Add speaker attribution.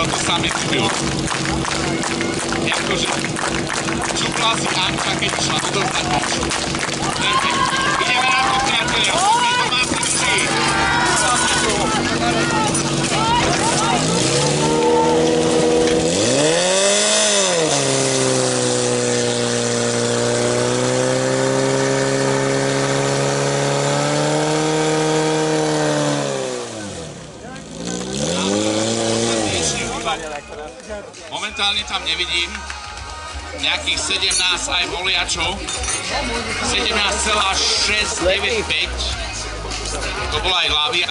Speaker 1: zalewa do samych chmiur. Jako, że czupla z anka kiedyś ma do dostać. Momentálne tam nevidím nejakých 17 aj voliačov. 17,695. To bola aj hlavy a